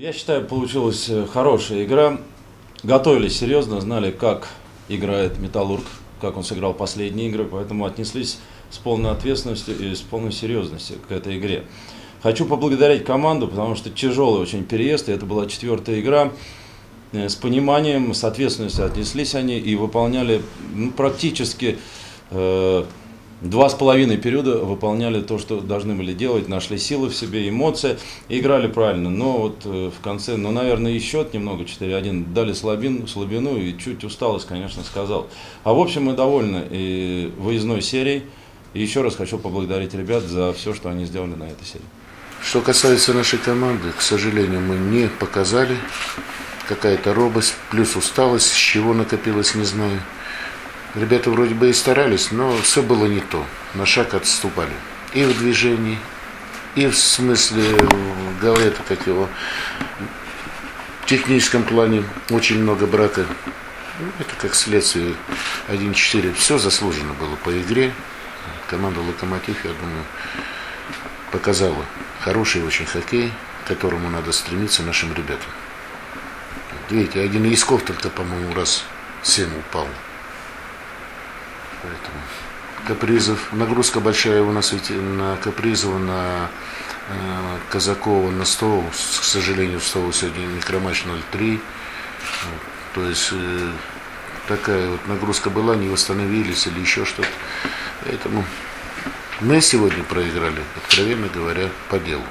Я считаю, получилась э, хорошая игра. Готовились серьезно, знали, как играет Металлург, как он сыграл последние игры, поэтому отнеслись с полной ответственностью и с полной серьезностью к этой игре. Хочу поблагодарить команду, потому что тяжелый очень переезд, и это была четвертая игра. Э, с пониманием, с ответственностью отнеслись они и выполняли ну, практически э, Два с половиной периода выполняли то, что должны были делать, нашли силы в себе, эмоции, и играли правильно. Но вот э, в конце, ну, наверное, и счет немного 4-1 дали слабин, слабину, и чуть усталость, конечно, сказал. А в общем, мы довольны и выездной серией. И еще раз хочу поблагодарить ребят за все, что они сделали на этой серии. Что касается нашей команды, к сожалению, мы не показали какая-то робость, плюс усталость, с чего накопилось, не знаю. Ребята вроде бы и старались, но все было не то. На шаг отступали. И в движении, и в смысле, в голове, это как его, в техническом плане очень много брака. Ну, это как следствие 1-4. Все заслужено было по игре. Команда «Локомотив», я думаю, показала хороший очень хоккей, к которому надо стремиться нашим ребятам. Видите, один Исков только, по-моему, раз 7 упал. Поэтому Капризов, нагрузка большая у нас ведь на Капризова, на э, Казакова, на Стову. К сожалению, Стову сегодня микроматч 0-3. Вот, то есть э, такая вот нагрузка была, не восстановились или еще что-то. Поэтому мы сегодня проиграли, откровенно говоря, по делу.